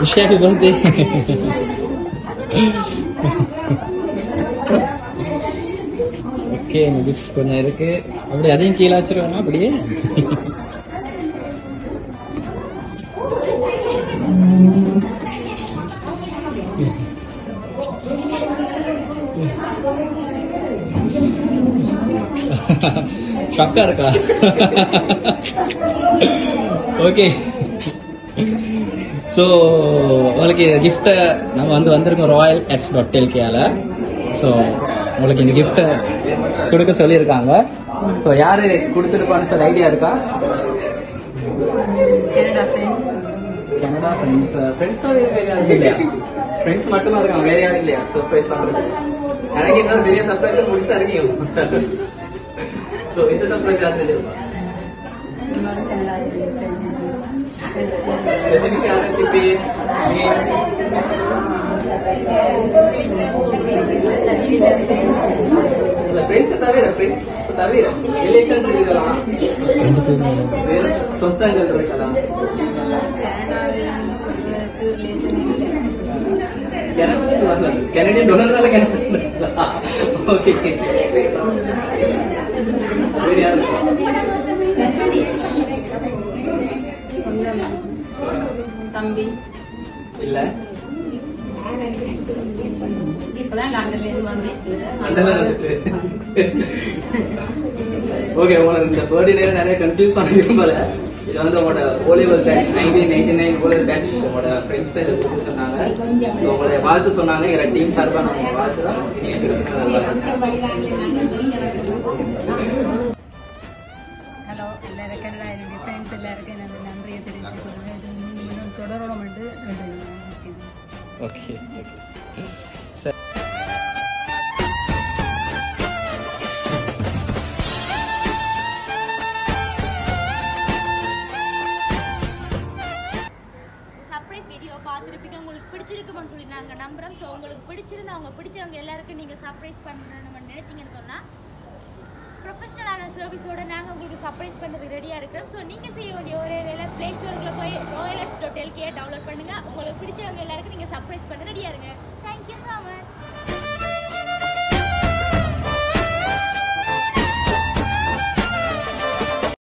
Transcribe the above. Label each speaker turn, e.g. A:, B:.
A: Wish happy birthday okay இந்த gifts கொஞ்சம் இருக்கு அப்படி அதையும் கீழே வச்சிருவாங்க அப்படியே ஷாக்கா இருக்கா ஓகே ஸோ உங்களுக்கு கிஃப்ட்டை நம்ம வந்து வந்திருக்கோம் ராயல் எட்ஸ் டாட் ஸோ உங்களுக்கு இந்த கிஃப்ட்டை கொடுக்க சொல்லியிருக்காங்க. ஸோ யாரு கொடுத்துருப்பான்னு சொல்லி ஐடியா இருக்கா? கனடா ஃப்ரெண்ட்ஸ் ஃப்ரெண்ட்ஸ் தான் இல்லையா? ஃப்ரெண்ட்ஸ் மட்டுமா இருக்காங்க வேற யாரும் இல்லையா? சர்ப்ரைஸ் பண்றது எனக்கு இன்னும் பெரிய சர்ப்ரைஸ் முடிச்சுதான் இருக்கீங்க. ஸோ இந்த சர்ப்ரைஸ் யாரும் தெரியுமா ஸ்பெசிஃபிக் யாராச்சும் பேர் இல்ல ஃப்ரெண்ட்ஸ் தவிர ஃப்ரெண்ட்ஸ் தவிர ரிலேஷன்ஸ் இருக்கலாம் வேற சொந்தங்கள் இருக்கலாம் கனடாவுக்கு வரல கனடியன் டொலர்னால கனடா ஓகே வேற யாரு
B: தம்பி.
A: இல்ல.
B: இப்பதான் லண்டன்ல இருந்து வந்துச்சு
A: ஓகே உங்களுக்கு இந்த பர்த்டே நிறைய கன்ஃபியூஸ் பண்ண விரும்பல இது வந்து உங்களோட Oliver batch nineteen ninety nine Oliver batch உங்களோட ஃப்ரெண்ட்ஸ் இதை சொல்லி சொன்னாங்க. ஸோ உங்களுடைய வாழ்த்து சொன்னாங்க. எங்க டீம் சார்பாக நான் உங்க வாழ்த்துறோம்
B: ஹலோ என்னுடைய ஃப்ரெண்ட்ஸ் எல்லாருக்கும் நன்றியை இன்னும் தொடரணும் என்று வேண்டுகிறேன்.
A: ஓகே சரி
C: சர்ப்ரைஸ் வீடியோ பார்த்துருப்பீங்க. உங்களுக்கு பிடிச்சிருக்குமான்னு சொல்லி நாங்கள் நம்புறோம் ஸோ உங்களுக்கு பிடிச்சிருந்தா அவங்க பிடிச்சவங்க எல்லாருக்கும் நீங்கள் சர்ப்ரைஸ் பண்ணணும்னு நினைச்சீங்கன்னு சொன்னால் ப்ரொஃபஷனலான சர்வீஸோட நாங்கள் சர்ப்ரைஸ் பண்ணுறது ரெடியாக இருக்கிறோம். ஸோ நீங்கள் செய்ய வேண்டிய ஒரே வேலை ப்ளே ஸ்டோருக்குள்ளே போய் ராயல் ரோயலட்ஸ் டோட்டல் கே டவுன்லோட் பண்ணுங்கள் உங்களுக்கு பிடிச்சவங்க எல்லாருக்கும் நீங்கள் சர்ப்ரைஸ் பண்ண ரெடியாக இருங்க. Thank you so much